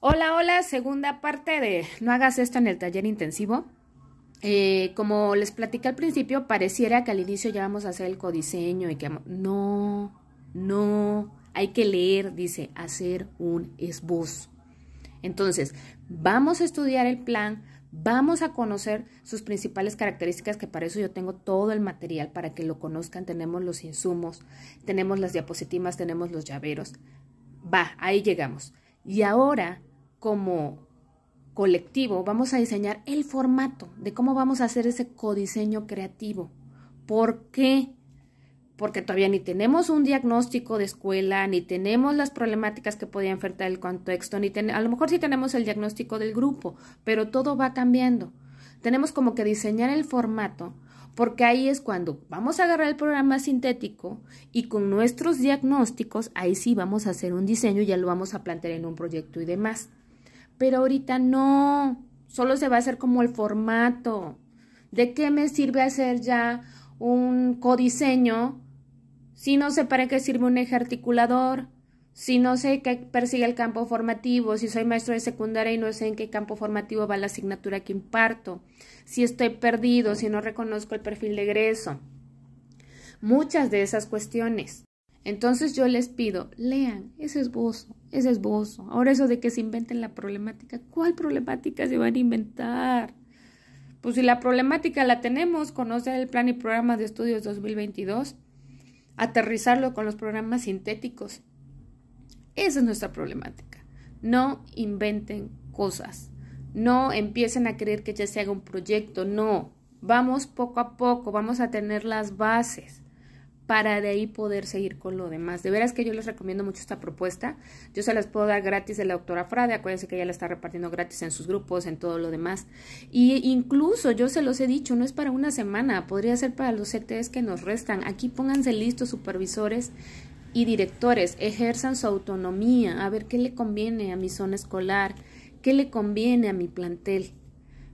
Hola, hola, segunda parte de No hagas esto en el taller intensivo. Eh, como les platicé al principio, pareciera que al inicio ya vamos a hacer el codiseño y que no, no, hay que leer, dice, hacer un esbozo. Entonces, vamos a estudiar el plan, vamos a conocer sus principales características, que para eso yo tengo todo el material para que lo conozcan, tenemos los insumos, tenemos las diapositivas, tenemos los llaveros. Va, ahí llegamos. Y ahora como colectivo vamos a diseñar el formato de cómo vamos a hacer ese codiseño creativo. ¿Por qué? Porque todavía ni tenemos un diagnóstico de escuela, ni tenemos las problemáticas que podía enfrentar el contexto, ni a lo mejor sí tenemos el diagnóstico del grupo, pero todo va cambiando. Tenemos como que diseñar el formato, porque ahí es cuando vamos a agarrar el programa sintético y con nuestros diagnósticos, ahí sí vamos a hacer un diseño, y ya lo vamos a plantear en un proyecto y demás pero ahorita no, solo se va a hacer como el formato. ¿De qué me sirve hacer ya un codiseño si no sé para qué sirve un eje articulador? Si no sé qué persigue el campo formativo, si soy maestro de secundaria y no sé en qué campo formativo va la asignatura que imparto, si estoy perdido, si no reconozco el perfil de egreso. Muchas de esas cuestiones. Entonces yo les pido, lean ese esbozo, ese esbozo. Ahora eso de que se inventen la problemática, ¿cuál problemática se van a inventar? Pues si la problemática la tenemos, conocer el plan y programa de estudios 2022, aterrizarlo con los programas sintéticos. Esa es nuestra problemática. No inventen cosas. No empiecen a creer que ya se haga un proyecto. No. Vamos poco a poco, vamos a tener las bases para de ahí poder seguir con lo demás. De veras que yo les recomiendo mucho esta propuesta. Yo se las puedo dar gratis de la doctora Frade. Acuérdense que ella la está repartiendo gratis en sus grupos, en todo lo demás. Y incluso yo se los he dicho, no es para una semana, podría ser para los CTs que nos restan. Aquí pónganse listos supervisores y directores, ejerzan su autonomía, a ver qué le conviene a mi zona escolar, qué le conviene a mi plantel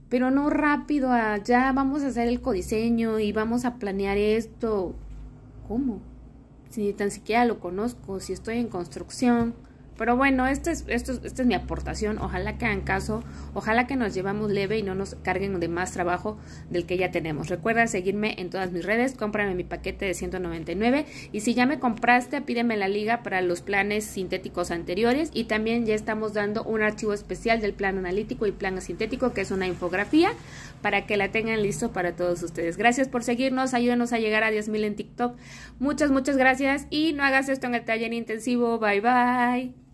pero no rápido a ya vamos a hacer el codiseño y vamos a planear esto. ¿Cómo? Si tan siquiera lo conozco, si estoy en construcción. Pero bueno, es, esta es mi aportación. Ojalá que hagan caso, ojalá que nos llevamos leve y no nos carguen de más trabajo del que ya tenemos. Recuerda seguirme en todas mis redes, cómprame mi paquete de 199 y si ya me compraste, pídeme la liga para los planes sintéticos anteriores y también ya estamos dando un archivo especial del plan analítico y plan sintético que es una infografía para que la tengan listo para todos ustedes. Gracias por seguirnos, ayúdenos a llegar a 10.000 en TikTok. Muchas, muchas gracias y no hagas esto en el taller intensivo. Bye bye.